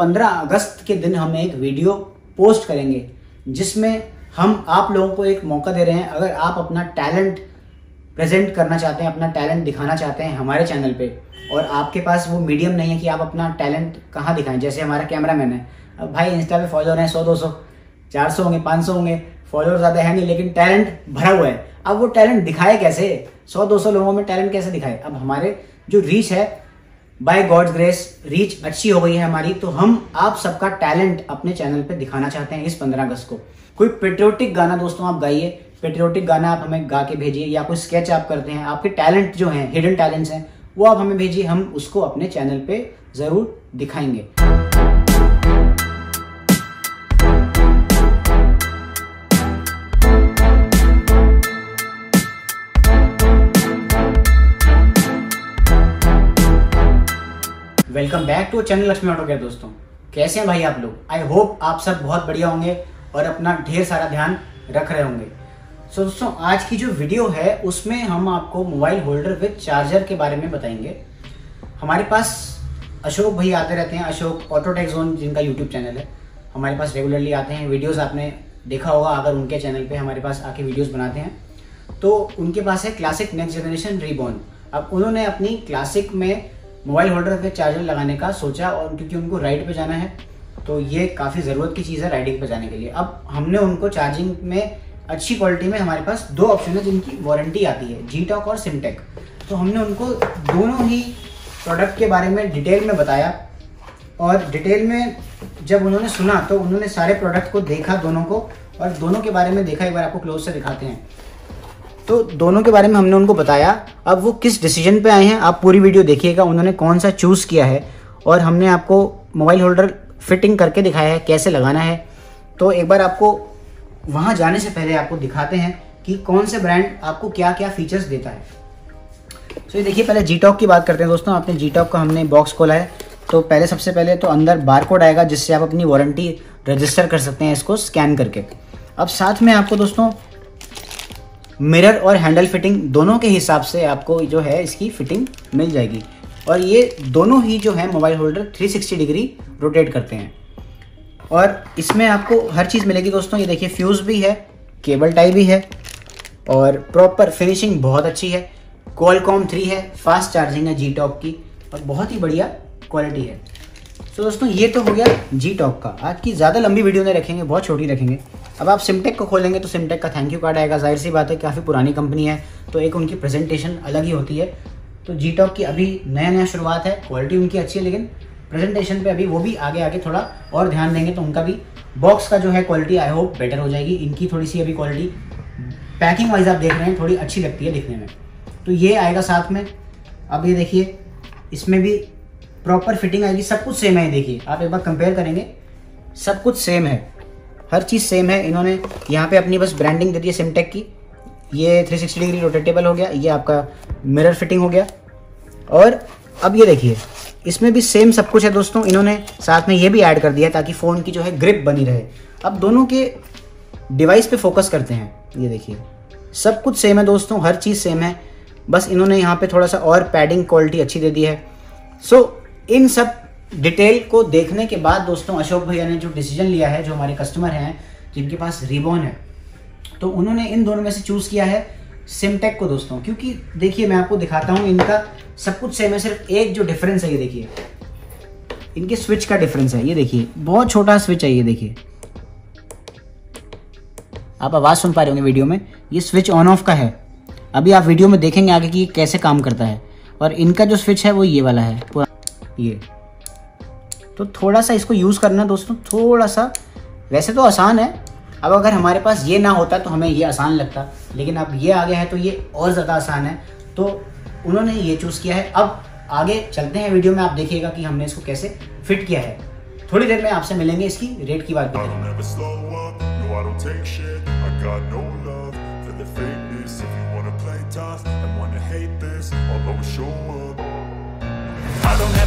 पंद्रह अगस्त के दिन हम एक वीडियो पोस्ट करेंगे, जिसमें हम आप लोगों को एक मौका दे रहे हैं। अगर आप अपना टैलेंट प्रेजेंट करना चाहते हैं, अपना टैलेंट दिखाना चाहते हैं हमारे चैनल पे, और आपके पास वो मीडियम नहीं है कि आप अपना टैलेंट कहाँ दिखाएँ, जैसे हमारा कैमरा मैन है। अब भाई इंस्टा पे फॉलोअर हैं सौ, दो सौ, चार सौ होंगे, पाँच सौ होंगे फॉलोअर ज़्यादा है नहीं, लेकिन टैलेंट भरा हुआ है। अब वो टैलेंट दिखाए कैसे? सौ, दो सौ लोगों में टैलेंट कैसे दिखाए? अब हमारे जो रीच है बाय गॉड्स ग्रेस रीच अच्छी हो गई है हमारी तो हम आप सबका टैलेंट अपने चैनल पे दिखाना चाहते हैं इस पंद्रह अगस्त को। कोई पेट्रियोटिक गाना दोस्तों, आप गाइए। पेट्रियोटिक गाना आप हमें गा के भेजिए, या कोई स्केच आप करते हैं, आपके टैलेंट जो है हिडन टैलेंट्स हैं, वो आप हमें भेजिए, हम उसको अपने चैनल पे ज़रूर दिखाएँगे। Welcome back to channel Lakshmi auto care दोस्तों। कैसे हैं भाई आप लोग? आई होप आप सब बहुत बढ़िया होंगे और अपना ढेर सारा ध्यान रख रहे होंगे। सो so, दोस्तों आज की जो वीडियो है उसमें हम आपको मोबाइल होल्डर विद चार्जर के बारे में बताएँगे। हमारे पास अशोक भाई आते रहते हैं अशोक ऑटोटेक जोन जिनका यूट्यूब चैनल है। हमारे पास रेगुलरली आते हैं वीडियोस आपने देखा होगा अगर उनके चैनल पे हमारे पास आके वीडियोस बनाते हैं। तो उनके पास है क्लासिक नेक्स्ट जनरेशन रीबॉर्न अब उन्होंने अपनी क्लासिक में मोबाइल होल्डर पे चार्जर लगाने का सोचा और क्योंकि उनको राइड पे जाना है तो ये काफ़ी ज़रूरत की चीज़ है राइडिंग पे जाने के लिए। अब हमने उनको चार्जिंग में अच्छी क्वालिटी में हमारे पास दो ऑप्शन है जिनकी वारंटी आती है जी और सिमटेक तो हमने उनको दोनों ही प्रोडक्ट के बारे में डिटेल में बताया और डिटेल में जब उन्होंने सुना तो उन्होंने सारे प्रोडक्ट को देखा दोनों को और दोनों के बारे में देखा, एक बार आपको क्लोज से दिखाते हैं। तो दोनों के बारे में हमने उनको बताया। अब वो किस डिसीज़न पे आए हैं, आप पूरी वीडियो देखिएगा, उन्होंने कौन सा चूज़ किया है और हमने आपको मोबाइल होल्डर फिटिंग करके दिखाया है, कैसे लगाना है। तो एक बार आपको वहाँ जाने से पहले आपको दिखाते हैं कि कौन से ब्रांड आपको क्या क्या फीचर्स देता है। तो ये देखिए, पहले जी टॉक की बात करते हैं दोस्तों। आपने जी टॉक का हमने बॉक्स खोला है। तो पहले सबसे पहले तो अंदर बार कोड आएगा, जिससे आप अपनी वारंटी रजिस्टर कर सकते हैं इसको स्कैन करके। अब साथ में आपको दोस्तों मिरर और हैंडल फिटिंग दोनों के हिसाब से आपको जो है इसकी फिटिंग मिल जाएगी। और ये दोनों ही जो है मोबाइल होल्डर 360 डिग्री रोटेट करते हैं। और इसमें आपको हर चीज़ मिलेगी दोस्तों। ये देखिए फ्यूज़ भी है केबल टाई भी है और प्रॉपर फिनिशिंग बहुत अच्छी है। कॉलकॉम थ्री है फास्ट चार्जिंग है जी टॉप की और बहुत ही बढ़िया क्वालिटी है। तो दोस्तों, ये तो हो गया जी टॉप का। आज की ज़्यादा लंबी वीडियो नहीं रखेंगे, बहुत छोटी रखेंगे। अब आप सिमटेक को खोलेंगे तो सिमटेक का थैंक यू कार्ड आएगा। ज़ाहिर सी बात है काफ़ी पुरानी कंपनी है तो एक उनकी प्रेजेंटेशन अलग ही होती है। तो जी टॉक की अभी नया नया शुरुआत है क्वालिटी उनकी अच्छी है, लेकिन प्रेजेंटेशन पे अभी वो भी आगे आगे थोड़ा और ध्यान देंगे तो उनका भी बॉक्स का जो है क्वालिटी आई होप बेटर हो जाएगी। इनकी थोड़ी सी अभी क्वालिटी पैकिंग वाइज आप देख रहे हैं, थोड़ी अच्छी लगती है दिखने में। तो ये आएगा साथ में। अब ये देखिए, इसमें भी प्रॉपर फिटिंग आएगी, सब कुछ सेम है देखिए। आप एक बार कंपेयर करेंगे, सब कुछ सेम है। हर चीज़ सेम है। इन्होंने यहाँ पे अपनी बस ब्रांडिंग दे दी है सिमटेक की। ये 360 डिग्री रोटेटेबल हो गया। ये आपका मिरर फिटिंग हो गया। और अब ये देखिए इसमें भी सेम सब कुछ है दोस्तों। इन्होंने साथ में ये भी ऐड कर दिया ताकि फ़ोन की जो है ग्रिप बनी रहे। अब दोनों के डिवाइस पे फोकस करते हैं। ये देखिए सब कुछ सेम है दोस्तों। हर चीज़ सेम है। बस इन्होंने यहाँ पे थोड़ा सा और पैडिंग क्वालिटी अच्छी दे दी है। सो so, इन सब डिटेल को देखने के बाद दोस्तों अशोक भैया ने जो डिसीज़न लिया है, जो हमारे कस्टमर हैं, जिनके पास रिबॉन है तो उन्होंने इन दोनों में से चूज़ किया है सिमटेक को दोस्तों, क्योंकि देखिए मैं आपको दिखाता हूँ इनका सब कुछ सेम है, सिर्फ़ एक जो डिफरेंस है, ये देखिए। इनके स्विच का डिफरेंस है, ये देखिए, बहुत छोटा स्विच है, ये देखिए। आप आवाज़ सुन पा रहे होंगे वीडियो में, ये स्विच ऑन ऑफ़ का है। अभी आप वीडियो में देखेंगे आगे कि ये कैसे काम करता है। और इनका जो स्विच है, वो ये वाला है ये। तो थोड़ा सा इसको यूज़ करना दोस्तों, थोड़ा सा। वैसे तो आसान है। अब अगर हमारे पास ये ना होता तो हमें ये आसान लगता। लेकिन अब ये आ गया है तो ये और ज़्यादा आसान है। तो उन्होंने ये चूज़ किया है। अब आगे चलते हैं वीडियो में। आप देखिएगा कि हमने इसको कैसे फिट किया है। थोड़ी देर में आपसे मिलेंगे इसकी रेट की बात करेंगे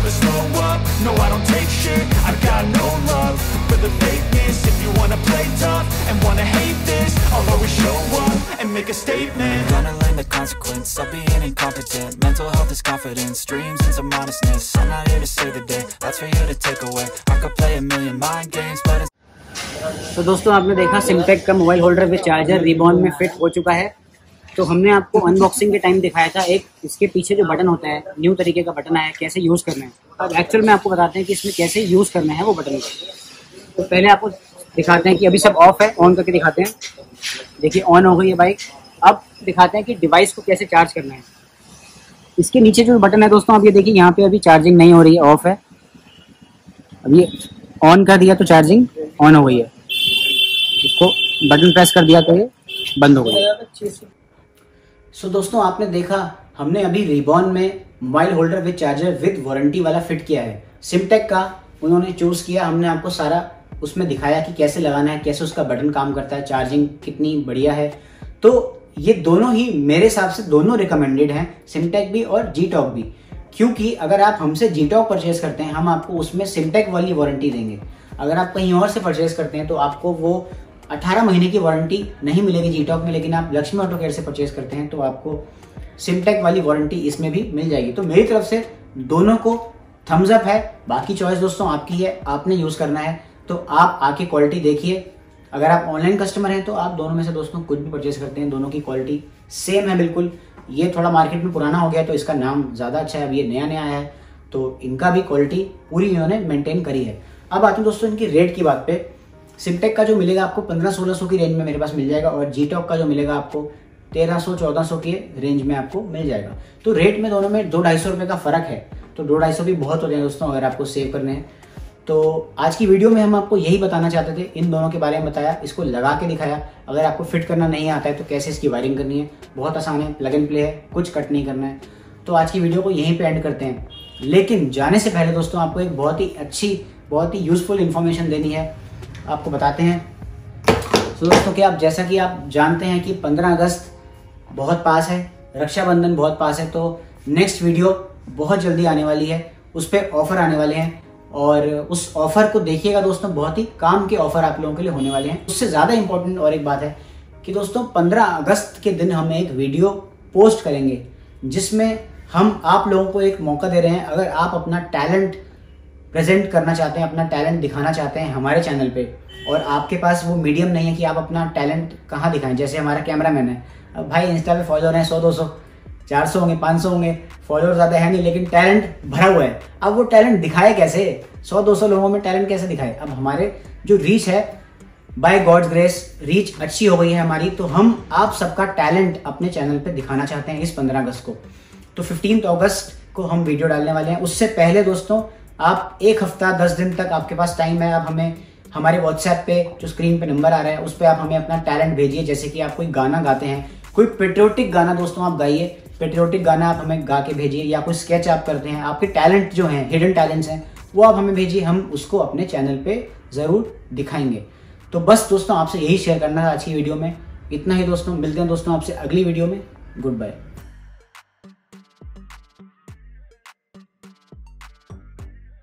I don't ever slow up, no I don't take shit I got no love for the fakeness If you wanna play tough and wanna hate this I'll always show up and make a statement Gonna learn the consequence of being incompetent Mental health is confidence, dreams into modestness I'm not here to save the day, that's for you to take away I could play a million mind games but it's तो दोस्तों आपने देखा सिमटेक का mobile holder with charger ribbon में fit हो चुका है तो हमने आपको अनबॉक्सिंग के टाइम दिखाया था। एक, इसके पीछे जो बटन होता है न्यू तरीके का बटन आया कैसे यूज़ करना है। अब एक्चुअल में आपको बताते हैं कि इसमें कैसे यूज़ करना है वो बटन तो पहले आपको दिखाते हैं कि अभी सब ऑफ़ है ऑन करके दिखाते हैं। देखिए ऑन हो गई है बाइक अब दिखाते हैं कि डिवाइस को कैसे चार्ज करना है। इसके नीचे जो बटन है दोस्तों, आप ये देखिए, यहाँ पे अभी चार्जिंग नहीं हो रही है। ऑफ़ है अभी ऑन कर दिया तो चार्जिंग ऑन हो गई है। इसको बटन प्रेस कर दिया तो ये बंद हो गई सो so, दोस्तों आपने देखा हमने अभी रिबॉन में mobile holder with charger with warranty वाला फिट किया है। सिमटेक का उन्होंने चूज़ किया हमने आपको सारा उसमें दिखाया कि कैसे लगाना है कैसे उसका बटन काम करता है चार्जिंग कितनी बढ़िया है। तो ये दोनों ही मेरे हिसाब से दोनों रिकमेंडेड हैं सिमटेक भी और जी टॉक भी। क्योंकि अगर आप हमसे जी टॉक परचेज करते हैं हम आपको उसमें सिमटेक वाली वारंटी देंगे। अगर आप कहीं और से परचेज करते हैं तो आपको वो 18 महीने की वारंटी नहीं मिलेगी जी टॉक में, लेकिन आप लक्ष्मी ऑटो केयर से परचेज करते हैं तो आपको सिमटेक वाली वारंटी इसमें भी मिल जाएगी। तो मेरी तरफ़ से दोनों को थम्स अप है। बाकी चॉइस दोस्तों, आपकी है, आपने यूज़ करना है तो आप आके क्वालिटी देखिए। अगर आप ऑनलाइन कस्टमर हैं तो आप दोनों में से दोस्तों कुछ भी परचेज करते हैं, दोनों की क्वालिटी सेम है बिल्कुल। ये थोड़ा मार्केट में पुराना हो गया तो इसका नाम ज़्यादा अच्छा है, अब ये नया नया है तो इनका भी क्वालिटी पूरी इन्होंने मेंटेन करी है। अब आते हैं दोस्तों इनकी रेट की बात पे। सिमटेक का जो मिलेगा आपको पंद्रह सोलह सौ की रेंज में मेरे पास मिल जाएगा और जी का जो मिलेगा आपको तेरह सौ, चौदह सौ के रेंज में आपको मिल जाएगा। तो रेट में दोनों में दो ढाई सौ रुपये का फ़र्क है। तो दो ढाई सौ भी बहुत हो जाए दोस्तों, अगर आपको सेव करने हैं। तो आज की वीडियो में हम आपको यही बताना चाहते थे, इन दोनों के बारे में बताया, इसको लगा के दिखाया। अगर आपको फिट करना नहीं आता है तो कैसे इसकी वायरिंग करनी है? बहुत आसान है प्लग एंड प्ले है, कुछ कट नहीं करना है। तो आज की वीडियो को यहीं पे एंड करते हैं। लेकिन जाने से पहले दोस्तों, आपको एक बहुत ही अच्छी, बहुत ही यूजफुल इन्फॉर्मेशन देनी है। आपको बताते हैं। तो दोस्तों, कि आप, जैसा कि आप जानते हैं कि 15 अगस्त बहुत पास है, रक्षाबंधन बहुत पास है तो नेक्स्ट वीडियो बहुत जल्दी आने वाली है, उस पर ऑफ़र आने वाले हैं। और उस ऑफ़र को देखिएगा दोस्तों, बहुत ही काम के ऑफ़र आप लोगों के लिए होने वाले हैं। उससे ज़्यादा इंपॉर्टेंट और एक बात है कि दोस्तों 15 अगस्त के दिन हम एक वीडियो पोस्ट करेंगे, जिसमें हम आप लोगों को एक मौका दे रहे हैं। अगर आप अपना टैलेंट प्रेजेंट करना चाहते हैं, अपना टैलेंट दिखाना चाहते हैं हमारे चैनल पे, और आपके पास वो मीडियम नहीं है कि आप अपना टैलेंट कहाँ दिखाएँ, जैसे हमारा कैमरा मैन है। अब भाई इंस्टा पे फॉलोअर हैं सौ, दो सौ, चार सौ होंगे, पाँच सौ होंगे फॉलोअर ज़्यादा है नहीं, लेकिन टैलेंट भरा हुआ है। अब वो टैलेंट दिखाए कैसे? सौ, दो सौ लोगों में टैलेंट कैसे दिखाए? अब हमारे जो रीच है बाय गॉड्स ग्रेस रीच अच्छी हो गई है हमारी तो हम आप सबका टैलेंट अपने चैनल पर दिखाना चाहते हैं इस पंद्रह अगस्त को। तो फिफ्टीन अगस्त को हम वीडियो डालने वाले हैं। उससे पहले दोस्तों आप एक हफ़्ता, दस दिन तक आपके पास टाइम है, आप हमें, हमारे व्हाट्सएप पे जो स्क्रीन पे नंबर आ रहा है, उस पर आप हमें अपना टैलेंट भेजिए, जैसे कि आप कोई गाना गाते हैं। कोई पेट्रियोटिक गाना दोस्तों आप गाइए पेट्रियोटिक गाना आप हमें गा के भेजिए, या कोई स्केच आप करते हैं, आपके टैलेंट जो हैं हिडन टैलेंट्स हैं, वो आप हमें भेजिए, हम उसको अपने चैनल पे ज़रूर दिखाएँगे। तो बस दोस्तों, आपसे यही शेयर करना है आज की वीडियो में। इतना ही दोस्तों, मिलते हैं दोस्तों आपसे अगली वीडियो में। Good bye